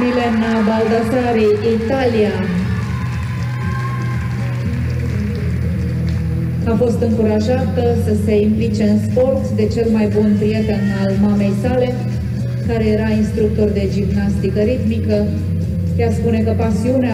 Milena Baldassari, Italia. A fost încurajată să se implice în sport de cel mai bun prieten al mamei sale, care era instructor de gimnastică ritmică. Ea spune că pasiunea